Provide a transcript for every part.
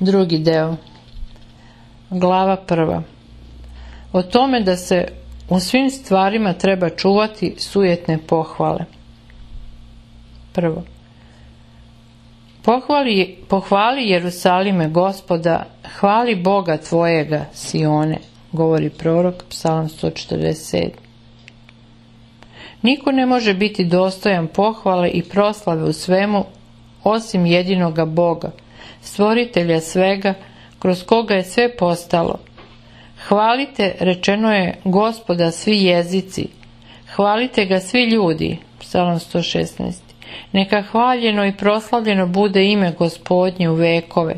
Drugi deo. Glava prva. O tome da se u svim stvarima treba čuvati sujetne pohvale. Prvo. Pohvali, pohvali Jerusalime gospoda, hvali Boga tvojega Sione, govori prorok psalam 147. Niko ne može biti dostojan pohvale i proslave u svemu osim jedinoga Boga, stvoritelja svega, kroz koga je sve postalo. Hvalite, rečeno je gospoda svi jezici, hvalite ga svi ljudi, psalam 116. Neka hvaljeno i proslavljeno bude ime gospodnje u vekove.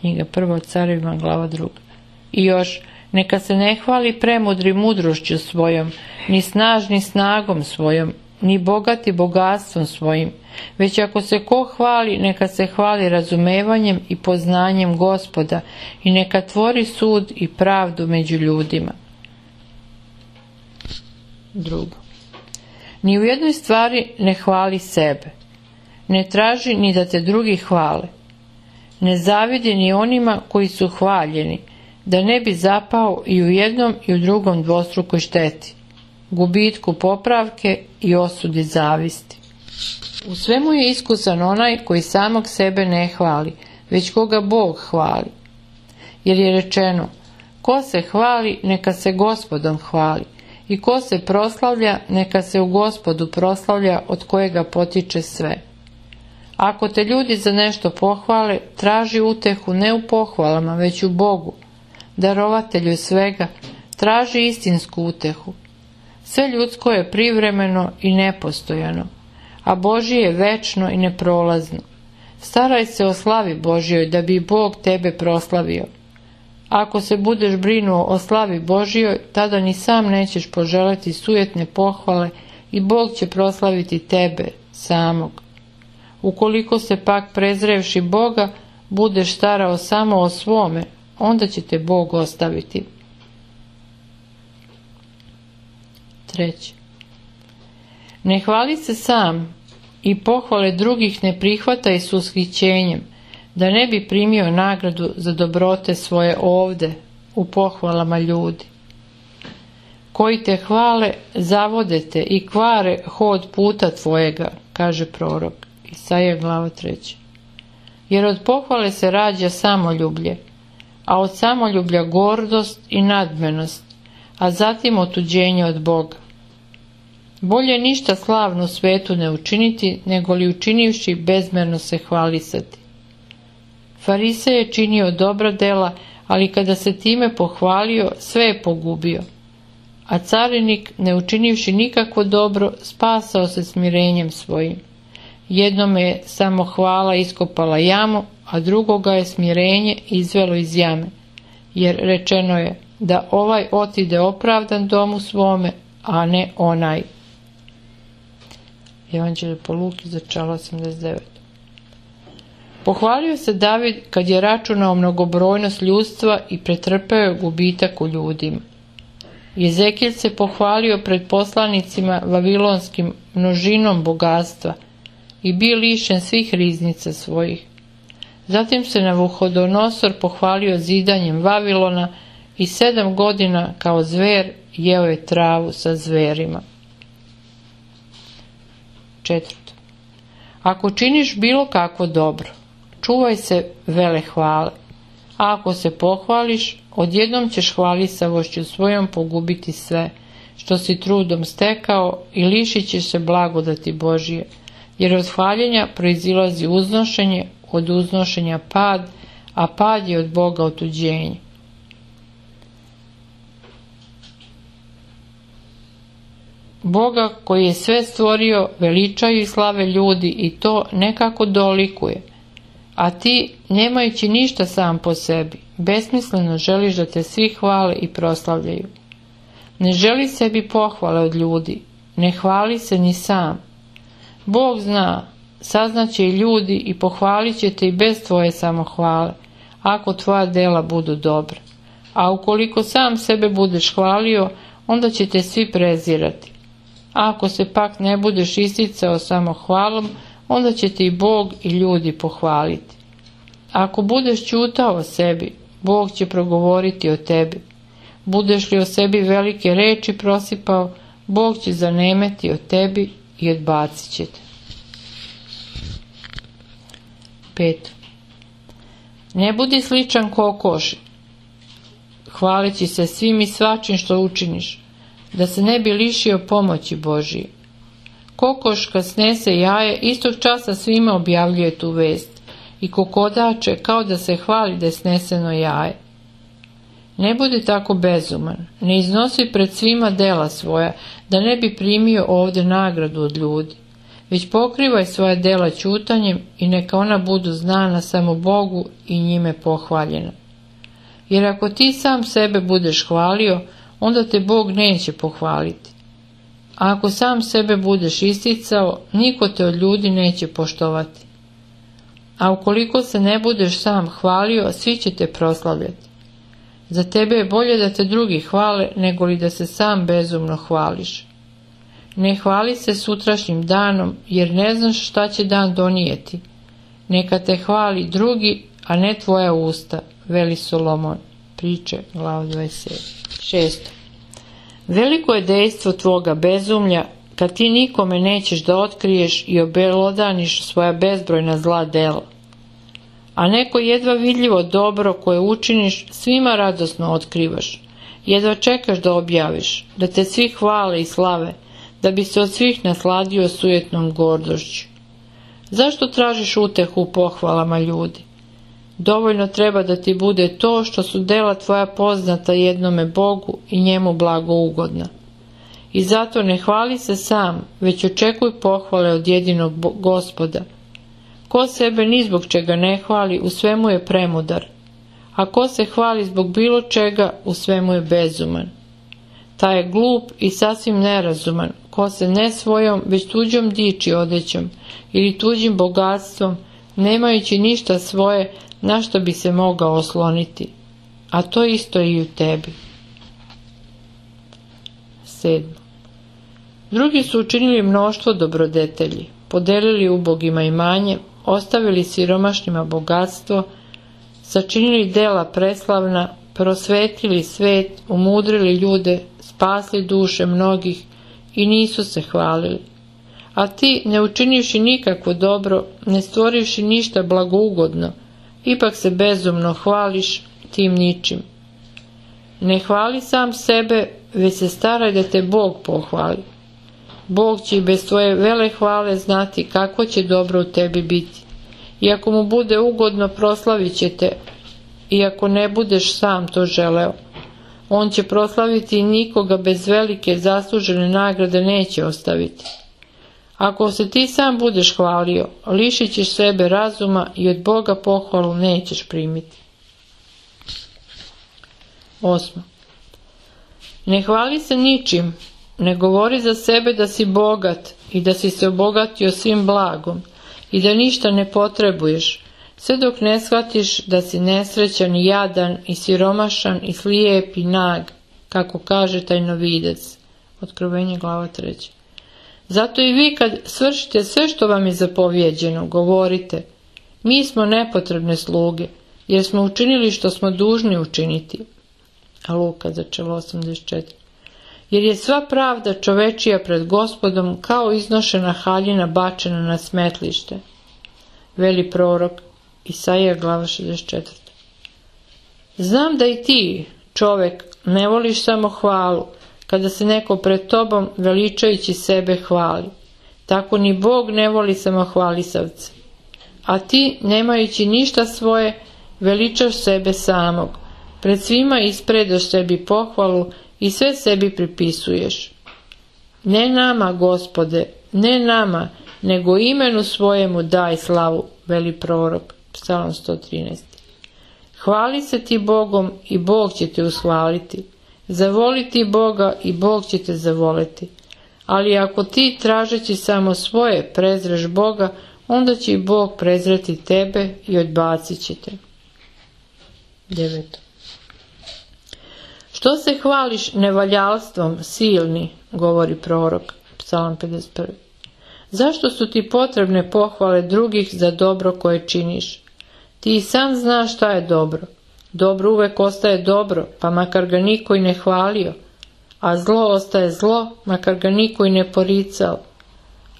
Knjiga prvo carima, glava druga. I još, neka se ne hvali premudri mudrošću svojom, ni snažni snagom svojom, ni bogati bogatstvom svojim, već ako se ko hvali, neka se hvali razumevanjem i poznanjem gospoda i neka tvori sud i pravdu među ljudima. Drugo. Ni u jednoj stvari ne hvali sebe. Ne traži ni da te drugi hvale. Ne zavidi ni onima koji su hvaljeni, da ne bi zapao i u jednom i u drugom dvostrukoj šteti, gubitku popravke i osudi zavisti. U svemu je iskusan onaj koji samog sebe ne hvali, već koga Bog hvali. Jer je rečeno, ko se hvali, neka se gospodom hvali, i ko se proslavlja, neka se u gospodu proslavlja od kojega potiče sve. Ako te ljudi za nešto pohvale, traži utehu ne u pohvalama, već u Bogu, darovatelju svega, traži istinsku utehu. Sve ljudsko je privremeno i nepostojano, a Božije je večno i neprolazno. Staraj se o slavi Božjoj da bi Bog tebe proslavio. Ako se budeš brinuo o slavi Božjoj, tada ni sam nećeš poželiti sujetne pohvale i Bog će proslaviti tebe samog. Ukoliko se pak prezrevši Boga, budeš starao samo o svome, onda će te Bog ostaviti. Treće. Ne hvali se sam i pohvale drugih ne prihvataj s ushićenjem, da ne bi primio nagradu za dobrote svoje ovde u pohvalama ljudi. Koji te hvale, zavode te i kvare hod puta tvojega, kaže prorok. Isaija glava 3. Jer od pohvale se rađa samoljublje, a od samoljublja gordost i nadmenost, a zatim otuđenje od Boga. Bolje ništa slavno svetu ne učiniti, nego li učinivši bezmerno se hvalisati. Farise je činio dobra dela, ali kada se time pohvalio, sve je pogubio. A carinik, ne učinivši nikakvo dobro, spasao se smirenjem svojim. Jednome je samo hvala iskopala jamu, a drugoga je smirenje izvelo iz jame. Jer rečeno je da ovaj otide opravdan domu svome, a ne onaj. Evanđelje po Luki za čalo 89. Pohvalio se David kad je računao mnogobrojnost ljudstva i pretrpeo gubitak u ljudima. Jezekil se pohvalio pred poslanicima vavilonskim množinom bogatstva i bio lišen svih riznica svojih. Zatim se Navuhodonosor pohvalio zidanjem Vavilona i sedam godina kao zver jeo je travu sa zverima. Četvrto. Ako činiš bilo kakvo dobro, čuvaj se vele hvale. A ako se pohvališ, odjednom ćeš hvalisavošću svojom pogubiti sve, što si trudom stekao i lišit ćeš se blagodati Božije, jer od hvaljenja proizilazi uznošenje, od uznošenja pad, a pad je od Boga otuđenje. Boga koji je sve stvorio veličaju i slave ljudi i to nekako dolikuje. A ti, nemajući ništa sam po sebi, besmisleno želiš da te svi hvale i proslavljaju. Ne želi sebi pohvale od ljudi, ne hvali se ni sam. Bog zna, saznaće i ljudi i pohvalit će te i bez tvoje samohvale, ako tvoja dela budu dobra. A ukoliko sam sebe budeš hvalio, onda će te svi prezirati. Ako se pak ne budeš isticao samo hvalom, onda će ti i Bog i ljudi pohvaliti. Ako budeš ćutao o sebi, Bog će progovoriti o tebi. Budeš li o sebi velike reči prosipao, Bog će zanemeti o tebi i odbacit će te. Pet. Ne budi sličan kokoši, hvaleći se svim i svačim što učiniš, da se ne bi lišio pomoći Božije. Kokoška snese jaje, istog časa svima objavljuje tu vest i kokodače kao da se hvali da je sneseno jaje. Ne budi tako bezuman, ne iznosi pred svima dela svoja, da ne bi primio ovdje nagradu od ljudi, već pokrivaj svoja dela ćutanjem i neka ona budu znana samo Bogu i njime pohvaljena. Jer ako ti sam sebe budeš hvalio, onda te Bog neće pohvaliti. A ako sam sebe budeš isticao, niko te od ljudi neće poštovati. A ukoliko se ne budeš sam hvalio, svi će te proslavljati. Za tebe je bolje da te drugi hvale, nego li da se sam bezumno hvališ. Ne hvali se sutrašnjim danom, jer ne znaš šta će dan donijeti. Neka te hvali drugi, a ne tvoja usta, veli Solomon. Priče, glava 27. Šesto. Veliko je dejstvo tvoga bezumlja kad ti nikome nećeš da otkriješ i obelodaniš svoja bezbrojna zla dela. A neko jedva vidljivo dobro koje učiniš svima radosno otkrivaš. Jedva čekaš da objaviš, da te svi hvale i slave, da bi se od svih nasladio sujetnom gordošću. Zašto tražiš utehu u pohvalama ljudi? Dovoljno treba da ti bude to što su dela tvoja poznata jednome Bogu i njemu blago ugodna. I zato ne hvali se sam, već očekuj pohvale od jedinog gospoda. Ko sebe ni zbog čega ne hvali, u svemu je premudar. A ko se hvali zbog bilo čega, u svemu je bezuman. Taj je glup i sasvim nerazuman, ko se ne svojom, već tuđom diči odećom ili tuđim bogatstvom, nemajući ništa svoje, na što bi se mogao osloniti, a to isto i u tebi. Sedmo. Drugi su učinili mnoštvo dobrodetelji, podelili ubogima imanje, ostavili siromašnjima bogatstvo, sačinili dela preslavna, prosvetili svet, umudrili ljude, spasli duše mnogih i nisu se hvalili. A ti, ne učinivši nikakvo dobro, ne stvorivši ništa blagougodno, ipak se bezumno hvališ tim ničim. Ne hvali sam sebe, već se staraj da te Bog pohvali. Bog će i bez tvoje vele hvale znati kako će dobro u tebi biti. I ako mu bude ugodno proslavit će te, i ako ne budeš sam to želeo. On će proslaviti i nikoga bez velike zaslužene nagrade neće ostaviti. Ako se ti sam budeš hvalio, lišit ćeš sebe razuma i od Boga pohvalu nećeš primiti. Osmo. Ne hvali se ničim, ne govori za sebe da si bogat i da si se obogatio svim blagom i da ništa ne potrebuješ, sve dok ne shvatiš da si nesrećan i jadan i siromašan i slijep i nag, kako kaže taj novidec. Otkrovenje glava treća. Zato i vi kad svršite sve što vam je zapovjeđeno, govorite, mi smo nepotrebne sluge, jer smo učinili što smo dužni učiniti. A Luka začelo 84. Jer je sva pravda čovečija pred gospodom kao iznošena haljina bačena na smetlište. Veli prorok Isaija glava 64. Znam da i ti, čovek, ne voliš samo hvalu, kada se neko pred tobom veličajući sebe hvali. Tako ni Bog ne voli samo hvalisavce. A ti, nemajući ništa svoje, veličaš sebe samog. Pred svima ispredaš sebi pohvalu i sve sebi pripisuješ. Ne nama, gospode, ne nama, nego imenu svojemu daj slavu, veli prorok, psalam 113. Hvali se ti Bogom i Bog će te ushvaliti. Zavoliti Boga i Bog će te zavoliti. Ali ako ti tražeći samo svoje prezreš Boga, onda će i Bog prezreti tebe i odbacit će te. Deveto. Što se hvališ nevaljalstvom silni, govori prorok, psalam 51. Zašto su ti potrebne pohvale drugih za dobro koje činiš? Ti sam znaš šta je dobro. Dobro uvek ostaje dobro, pa makar ga niko i ne hvalio, a zlo ostaje zlo, makar ga niko i ne poricao.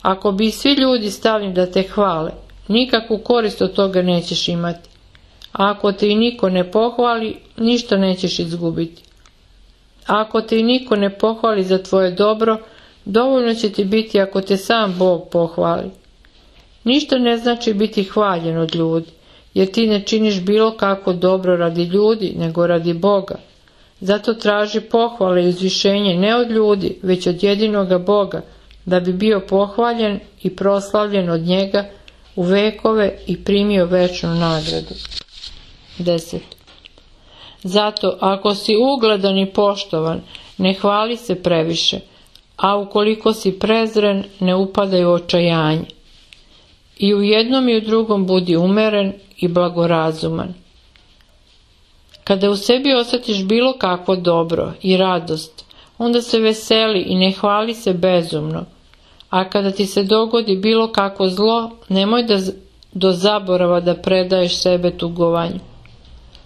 Ako bi svi ljudi stali da te hvale, nikakvu korist od toga nećeš imati. A ako te i niko ne pohvali, ništa nećeš izgubiti. A ako te i niko ne pohvali za tvoje dobro, dovoljno će ti biti ako te sam Bog pohvali. Ništa ne znači biti hvaljen od ljudi, jer ti ne činiš bilo kako dobro radi ljudi, nego radi Boga. Zato traži pohvale i uzvišenje ne od ljudi, već od jedinoga Boga, da bi bio pohvaljen i proslavljen od njega u vekove i primio večnu nagradu. 10. Zato ako si ugledan i poštovan, ne hvali se previše, a ukoliko si prezren, ne upadaj u očajanje. I u jednom i u drugom budi umeren i blagorazuman. Kada u sebi osjetiš bilo kakvo dobro i radost, onda se veseli i ne hvali se bezumno, a kada ti se dogodi bilo kakvo zlo, nemoj da do zaborava da predaješ sebe tugovanju.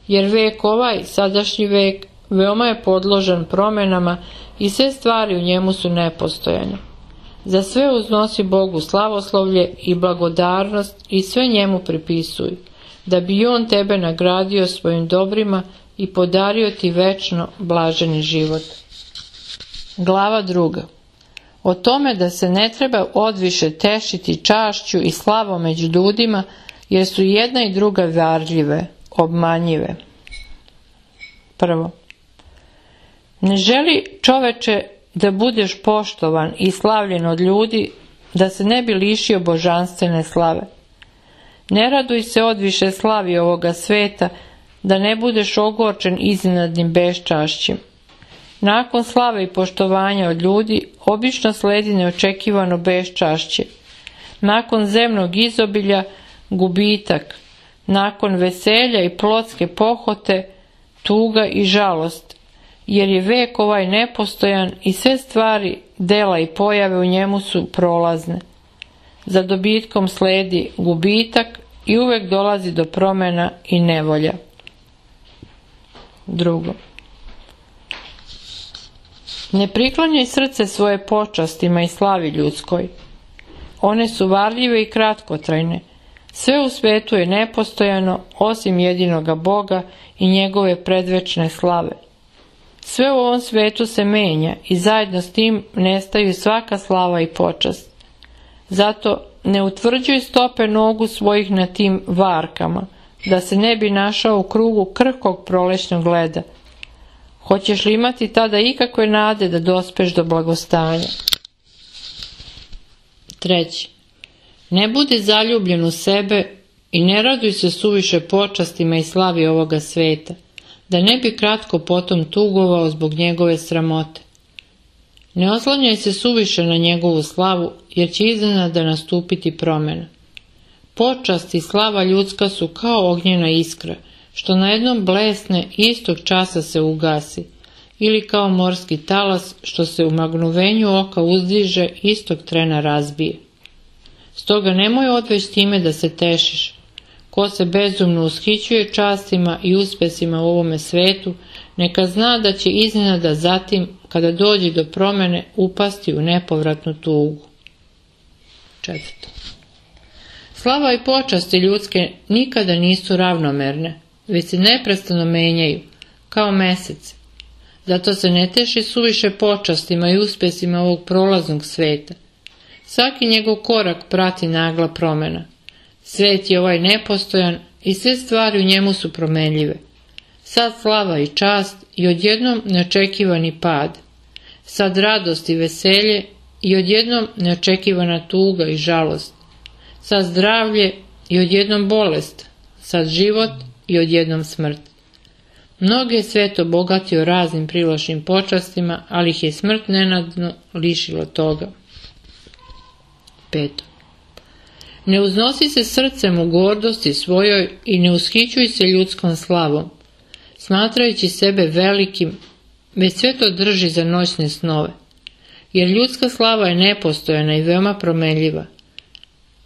Jer vek ovaj, sadašnji vek, veoma je podložan promjenama i sve stvari u njemu su nepostojane. Za sve uznosi Bogu slavoslovlje i blagodarnost i sve njemu pripisuj, da bi on tebe nagradio svojim dobrima i podario ti večno blaženi život. Glava druga o tome da se ne treba odviše tešiti čašću i slavom među ljudima, jer su jedna i druga varljive, obmanjive. Prvo. Ne želi čoveče da budeš poštovan i slavljen od ljudi, da se ne bi lišio božanstvene slave. Ne raduj se odviše slavi ovoga sveta, da ne budeš ogorčen iznenadnim beščašćem. Nakon slave i poštovanja od ljudi, obično sledi neočekivano beščašće. Nakon zemnog izobilja, gubitak. Nakon veselja i plotske pohote, tuga i žalost. Jer je vek ovaj nepostojan i sve stvari, dela i pojave u njemu su prolazne. Za dobitkom sledi gubitak i uvek dolazi do promjena i nevolja. Drugo. Ne priklanjaj srce svoje počastima i slavi ljudskoj. One su varljive i kratkotrajne. Sve u svetu je nepostojano osim jedinoga Boga i njegove predvečne slave. Sve u ovom svetu se menja i zajedno s tim nestaju svaka slava i počast. Zato ne utvrđuj stope nogu svojih na tim varkama, da se ne bi našao u krugu krhkog prolećnog leda, Hoćeš li imati tada ikakve nade da dospeš do blagostanja? Treći. Ne budi zaljubljen u sebe i ne raduj se suviše počastima i slavi ovoga sveta, da ne bi kratko potom tugovao zbog njegove sramote. Ne oslanjaj se suviše na njegovu slavu, jer će iznenada nastupiti promjena. Počast i slava ljudska su kao ognjena iskra, što na jednom blesne istog časa se ugasi, ili kao morski talas što se u magnuvenju oka uzdiže istog trena razbije. Stoga nemoj odveć time da se tešiš. Ko se bezumno ushićuje častima i uspesima u ovome svetu, neka zna da će iznenada zatim, kada dođe do promjene, upasti u nepovratnu tugu. Četvrto. Slava i počasti ljudske nikada nisu ravnomerne, već se neprestano menjaju, kao mesec. Zato se ne teši suviše počastima i uspjesima ovog prolaznog sveta. Svaki njegov korak prati nagla promjena. Svet je ovaj nepostojan i sve stvari u njemu su promenljive. Sad slava i čast i odjednom neočekivani pad. Sad radost i veselje i odjednom neočekivana tuga i žalost. Sad zdravlje i odjednom bolest. Sad život i odjednom smrt. Mnoge je svet obogatio raznim prilošnim počastima, ali ih je smrt nenadno lišilo toga. Peto. Ne uznosi se srcem u gordosti svojoj i ne ushićuj se ljudskom slavom, smatrajući sebe velikim, već sve to drži za noćne snove, jer ljudska slava je nepostojana i veoma promenljiva.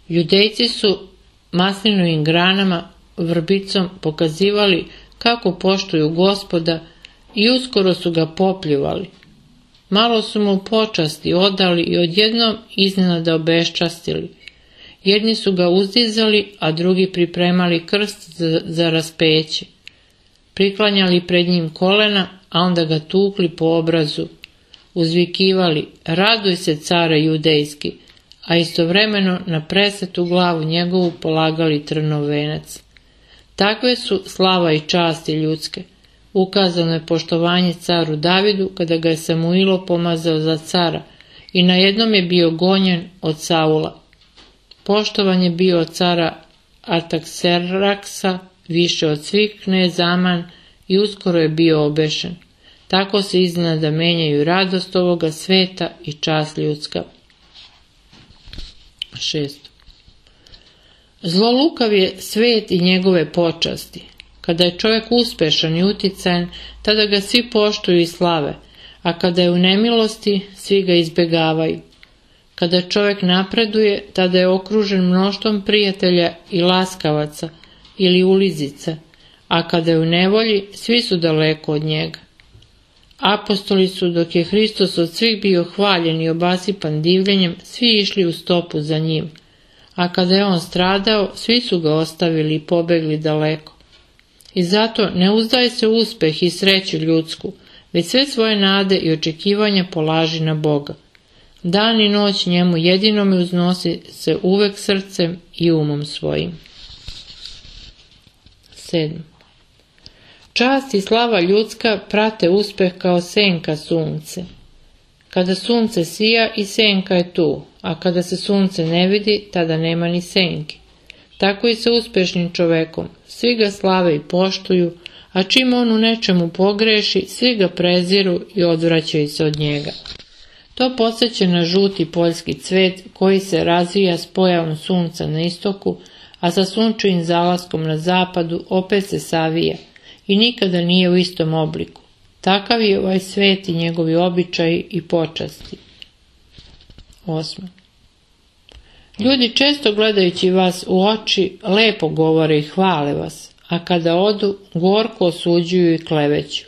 Judejci su maslinovim granama vrbicom pokazivali kako poštuju gospoda i uskoro su ga popljuvali. Malo su mu počasti odali i odjednom iznenada obeščastili. Jedni su ga uzdizali, a drugi pripremali krst za, za raspeće. Priklanjali pred njim kolena, a onda ga tukli po obrazu. Uzvikivali, raduj se care judejski, a istovremeno na presetu glavu njegovu polagali trnov venac. Takve su slava i časti ljudske. Ukazano je poštovanje caru Davidu kada ga je Samuilo pomazao za cara i na jednom je bio gonjen od Saula. Poštovan je bio cara Artakseraksa više od svih knezaman i uskoro je bio obešen. Tako se iznenada menjaju radost ovoga sveta i čast ljudska. 6. Zlolukav je svet i njegove počasti. Kada je čovjek uspešan i uticajan, tada ga svi poštuju i slave, a kada je u nemilosti, svi ga izbegavaju. Kada čovjek napreduje, tada je okružen mnoštvom prijatelja i laskavaca ili ulizica, a kada je u nevolji, svi su daleko od njega. Apostoli su, dok je Hristos od svih bio hvaljen i obasipan divljenjem, svi išli u stopu za njim, a kada je on stradao, svi su ga ostavili i pobegli daleko. I zato ne uzdaj se uspeh i sreću ljudsku, već sve svoje nade i očekivanja polaži na Boga. Dan i noć njemu jedinome uznosi se uvek srcem i umom svojim. 7. Čast i slava ljudska prate uspeh kao senka sunce. Kada sunce sija i senka je tu, a kada se sunce ne vidi, tada nema ni senke. Tako i sa uspešnim čovekom. Svi ga slave i poštuju, a čim on u nečemu pogreši, svi ga preziru i odvraćaju se od njega. To podsjeća na žuti poljski cvet koji se razvija s pojavom sunca na istoku, a sa sunčevim zalaskom na zapadu opet se savija i nikada nije u istom obliku. Takav je ovaj svet i njegovi običaji i počasti. 8. Ljudi često gledajući vas u oči lepo govore i hvale vas, a kada odu gorko osuđuju i kleveću.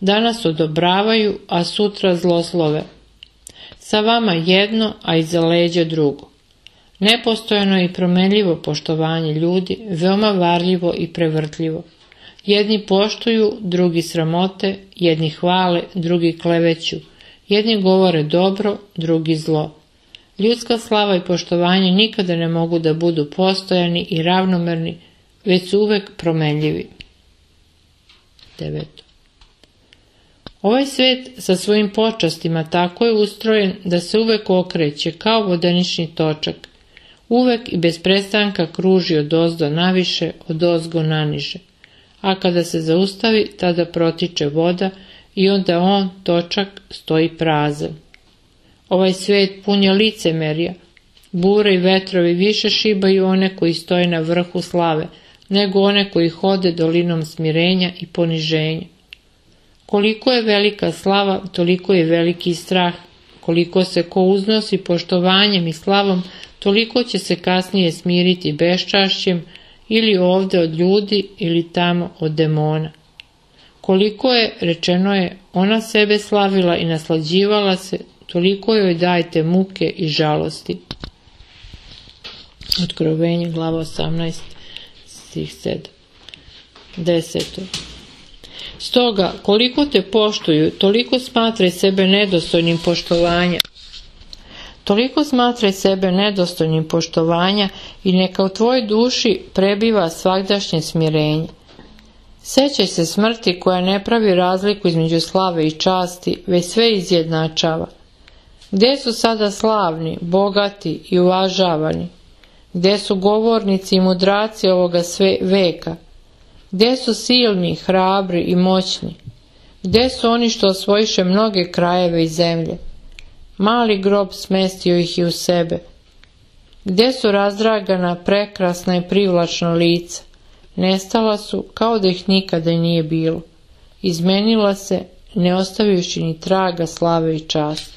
Danas odobravaju, a sutra zloslove. Sa vama jedno, a iza leđa drugo. Nepostojano i promenljivo poštovanje ljudi, veoma varljivo i prevrtljivo. Jedni poštuju, drugi sramote, jedni hvale, drugi kleveću. Jedni govore dobro, drugi zlo. Ljudska slava i poštovanje nikada ne mogu da budu postojani i ravnomerni, već su uvek promenljivi. 9. Ovaj svet sa svojim počastima tako je ustrojen da se uvek okreće kao vodenični točak. Uvek i bez prestanka kruži od ozdo naviše, od ozgo naniže. A kada se zaustavi, tada protiče voda i onda on, točak, stoji prazan. Ovaj svet pun je licemerja. Bure i vetrovi više šibaju one koji stoje na vrhu slave, nego one koji hode dolinom smirenja i poniženja. Koliko je velika slava, toliko je veliki strah. Koliko se ko uznosi poštovanjem i slavom, toliko će se kasnije smiriti beščašćem ili ovde od ljudi ili tamo od demona. Koliko je, rečeno je, ona sebe slavila i naslađivala se, toliko joj dajte muke i žalosti. Otkrovenje, glava 18, stih 7. Deseto. Stoga, koliko te poštuju, toliko smatraj sebe nedostojnim poštovanja. Toliko smatraj sebe nedostojnim poštovanja i neka u tvojoj duši prebiva svagdašnje smirenje. Sećaj se smrti koja ne pravi razliku između slave i časti, već sve izjednačava. Gde su sada slavni, bogati i uvažavani? Gde su govornici i mudraci ovoga sve veka? Gde su silni, hrabri i moćni? Gde su oni što osvojiše mnoge krajeve i zemlje? Mali grob smestio ih i u sebe. Gde su razdragana, prekrasna i privlačna lica? Nestala su kao da ih nikada nije bilo. Izmenila se, ne ostavivši ni traga slave i časti.